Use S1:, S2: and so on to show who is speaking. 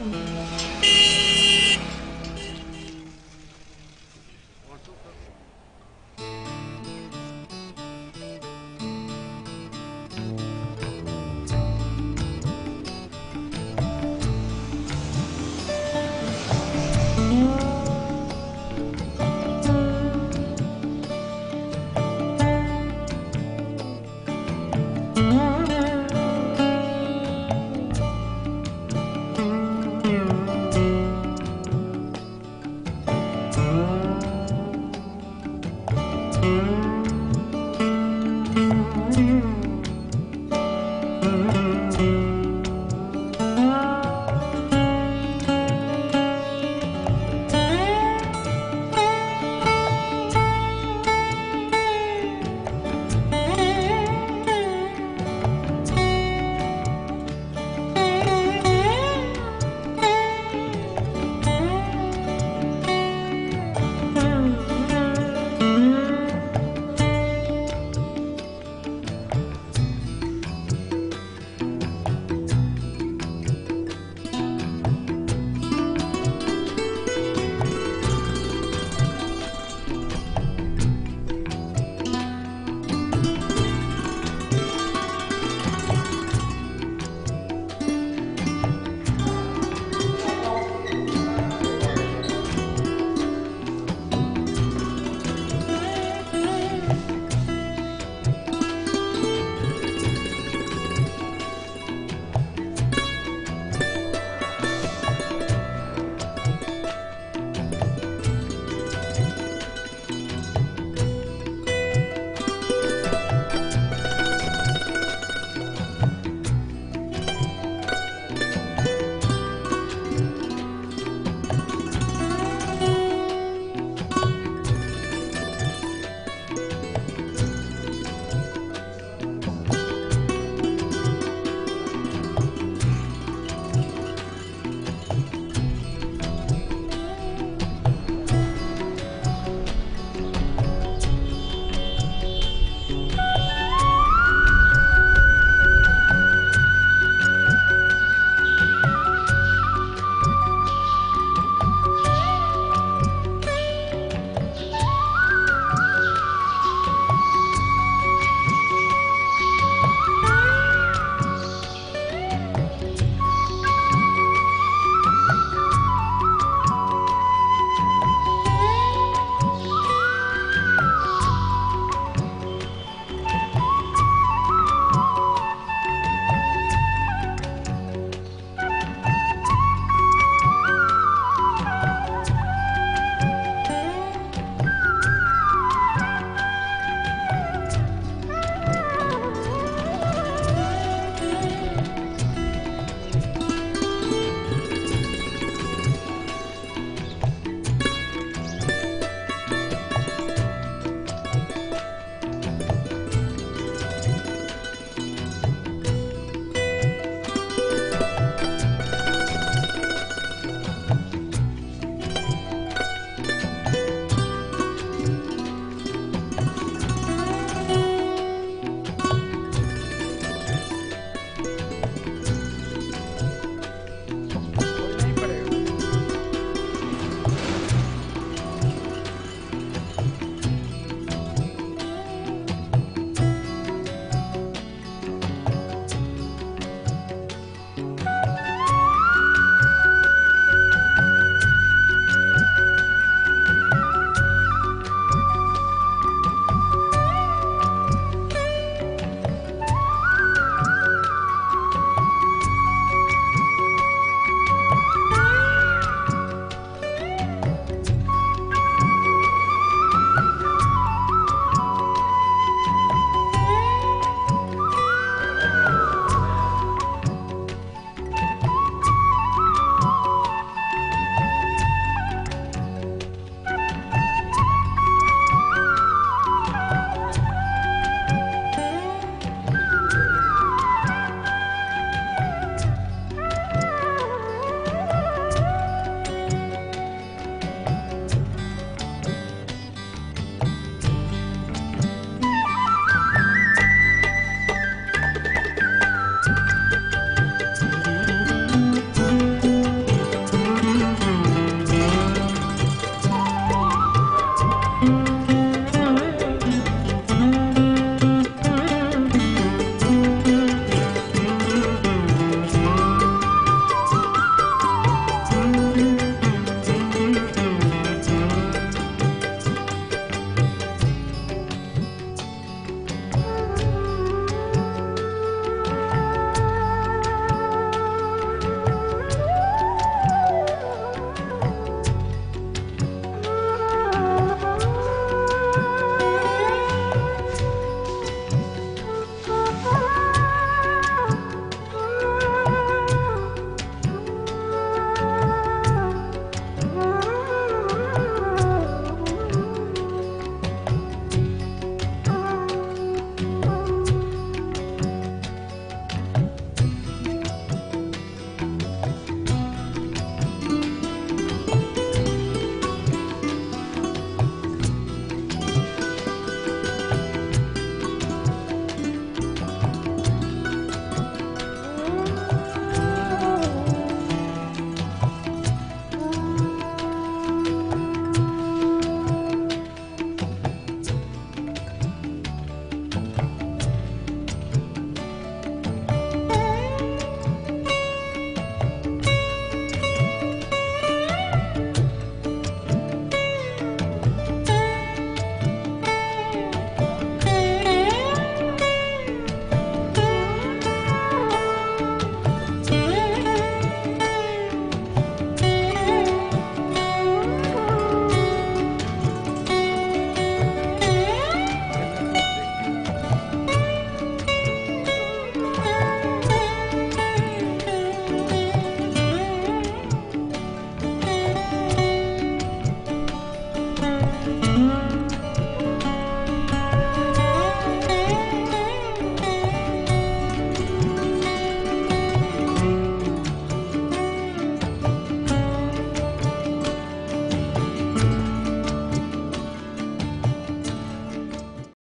S1: Mm.